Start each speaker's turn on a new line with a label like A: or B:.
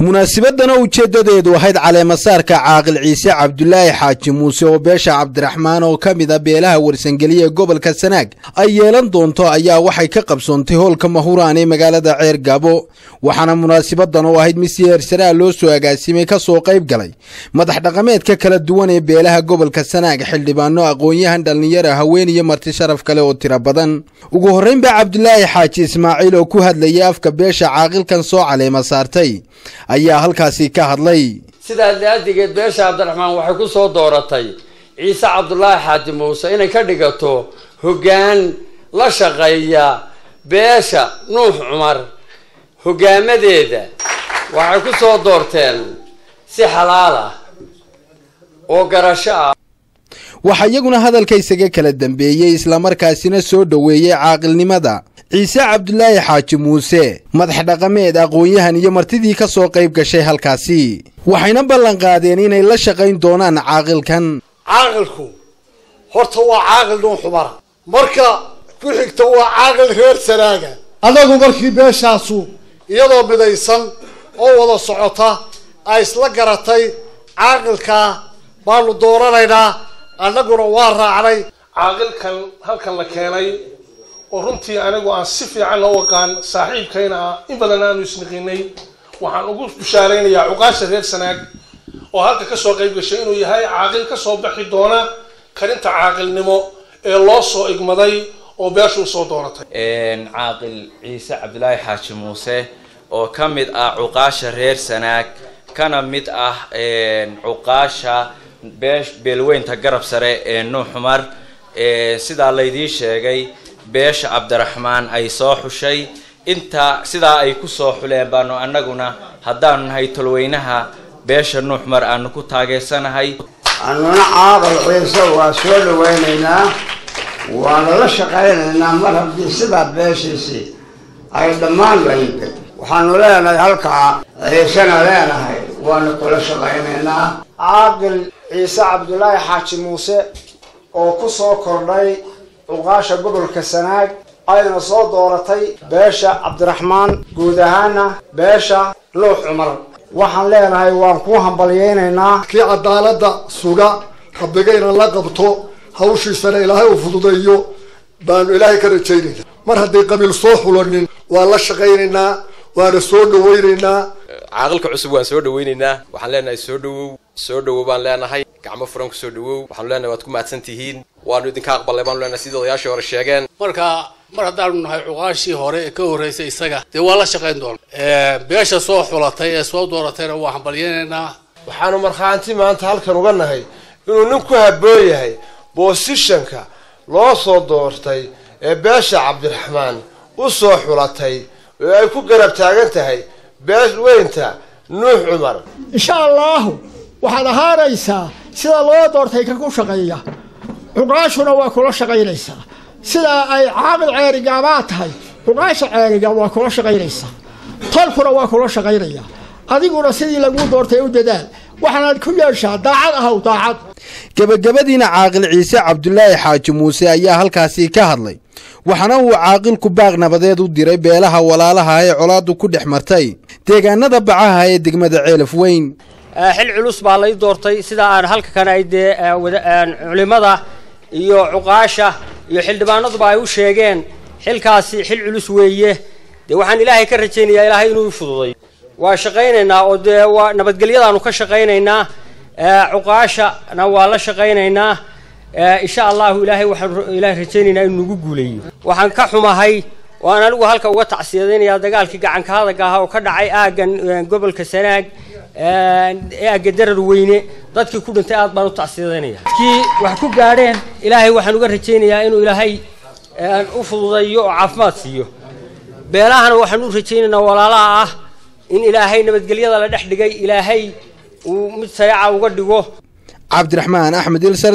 A: munaasibadana ujeeddadeedu ahayd caleemasaarka caaqil ciise cabdulaahi xaaji muuse oo beesha cabdiraxmaan oo ka mid a beelaha warsangeliya ee gobolka sanaag ay yeelan doonto ayaa waxay ka qabsoontay hoolka mahuraan ee magaalada ceer gaabo. Waxaana munaasabadan oo ahayd mid si heersaraa loo soo agaasimay ka soo qayb galay madax dhaqameedka kala duwan ee beelaha gobolka sanaag xildhibaano aqoon-yahan dhallinyara haween iyo marti sharaf kale oo tiro badan. Ugu horreynba cabdulaahi xaaji ismaaciil oo ku hadlayay afka beesha caaqilkan soo caleema saartay ayaa halkaasi ka hadlay.
B: Sidaas daaadigeed beesha cabdiraxmaan waxay ku soo dooratay ciise cabdulaahi xaaji muuse inay ka dhigato hoggaan la shaqeeya beesha nuux cumar. Hogaamadeeda waxay ku soo doorteen si xalaal ah oo garasho ah.
A: Waxaa iyaguna hadalka isaga kala dambeeyey islamarkaasina soo dhoweeyey caaqilnimada ciise cabdulaahi xaaji muuse madax dhaqameed aqoon-yahan iyo martidii ka soo qayb gashay halkaasi. Waxayna ballan qaadeen inay la shaqayn doonaan caaqilkan.
C: Caaqilku horta waa caaqil nuun xumara. Marka ku xigta waa caaqil reer sanaaga annagu markii beeshaasu iyadoo midaysan oo wada socota ay isla garatay caaqilkaa baanu dooranaynaa annaguna waa raacnay.
D: Caaqilkan halkan la keenay oo runtii anigu aan si fiican loo waqaan saaxiibkayna ah in badan aanu isniqinay waxaan ugu bushaaraynayaa cuqaasha reer sanaag oo halka ka soo qayb gashay inuu yahay caaqil ka soo baxi doona karinta caaqilnimo ee loo soo igmaday oo beeshuu soo dooratay.
E: Caaqil ciise cabdulaahi xaaji muuse oo ka mid ah cuqaasha reer sanaag kana mid ah cuqaasha beesh beelweynta garab sare ee nuux cumar sidaa laydii sheegay beesha cabdiraxmaan ay soo xushay. Intaa sidaa ay ku soo xuleen baanu annaguna haddaanu nahay tolweynaha beesha nuux cumar aanu ku taageersanahay.
F: Annuna caaqil ciise waa soo dhaweynaynaa waana la shaqaynaynaa mar haddii sidaa beeshiisii ay dhammaan layiday waxaanu leenahay halkaa ciisena leenahay waanu kula shaqaynaynaa.
G: Caaqil ciise cabdulaahi xaaji muuse oo ku soo kordhay cuqaasha gobolka sanaag ayna soo dooratay beesha cabdiraxmaan guud ahaana beesha nuux cumar. Waxaan leenahay waan ku hambalyeynaynaa
C: kii cadaaladda suga rabbigayna la qabto hawshiisana ilaahay u fududeeyo baanu ilaahay ka rajaynayna mar hadday qabiil soo xulanin waan la shaqaynaynaa waana soo dhawaynaynaa.
H: Caaqilka cusub waan soo dhawaynaynaa waxaan leenahay soo dhawow soo dhawow baan leenahay gacmo furan ku soo dhawow waxaanu leenahay waad ku mahadsan tihiin. Waanu idinka aqbalay baanu leenahay sidii odayaashii hore sheegeen.
I: Marka mar haddaanu nahay cuqaashii hore ee ka horreysay isaga dee waa la shaqayn doona beesha soo xulatay ee soo dooratayna waa hambalyeynaynaa
J: waxaanu markhaanti maanta halkan uga nahay inuu nin ku habboon yahay boosishanka loo soo doortay ee beesha cabdiraxmaan u soo xulatay oo ay ku garab taagan tahay bees weynta nuux cumar.
K: Insha allaahu waxaad ahaanaysaa sida loo doortay ka ku shaqeeya cuqaashuna waa kula shaqaynaysaa sidaa ay caaqil ceerigaabaa tahay cuqaasha ceeriga waa kula shaqaynaysaa tolkuna waa kula shaqaynaya. Adiguna sidii laguu doortay u dadaal waxaanaad ku yeeshaa daacad ahaw daacad.
A: Gebagabadiina caaqil ciise cabdulaahi xaaji muuse ayaa halkaasi ka hadlay waxaana uu caaqilku baaq nabadeed u diray beelaha walaalaha ee colaadu ku dhex martay deegaanada bacaha ee degmada ceelaf weyn
B: xil culus baa lay doortay. Sida aan halka kan ay dee culimada iyo cuqaasha iyo xildhibaanaduba ay u sheegeen. Xilkaasi xil culus weeye. Dee waxaan ilaahay ka rajaynayaa ilaahay inuu fududay. Waa shaqaynaynaa oo dee waa nabadgelyadaanu ka shaqaynaynaa. Cuqaashana waa la shaqaynaynaa. Insha allahu ilaahay waxaan ilaahay rajaynaynaa inuu nagu guuleeyo waxaan ka xumahay waan anigu halka uga tacsiyadaynayaa dagaalkii gacanka ahaa oo ka dhacay aaggan gobolka sanaag aagga darar weyne dadkii ku dhintay aad baan u tacsiyadaynaya dadkii wax ku gaadheen ilaahay waxaan uga rajaynayaa inuu ilaahay u fududeeyo oo caafimaad siiyo. Beelahana waxaan u rajaynaynaa walaalaha ah in ilaahay nabadgelyada la dhex dhigay ilaahay uu mid sareeca uga dhigo.
A: Cabdiraxmaan axmed ilsar